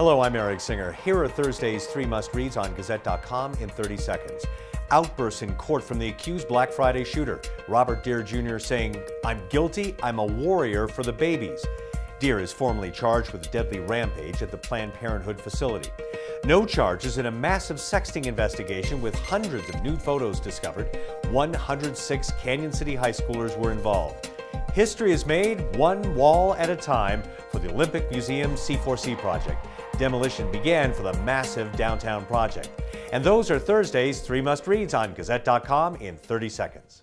Hello, I'm Eric Singer. Here are Thursday's three must reads on Gazette.com in 30 seconds. Outbursts in court from the accused Black Friday shooter. Robert Dear Jr. saying, I'm guilty, I'm a warrior for the babies. Dear is formally charged with a deadly rampage at the Planned Parenthood facility. No charges in a massive sexting investigation with hundreds of nude photos discovered. 106 Cañon City high schoolers were involved. History is made one wall at a time for the Olympic Museum C4C project. Demolition began for the massive downtown project. And those are Thursday's three must reads on Gazette.com in 30 seconds.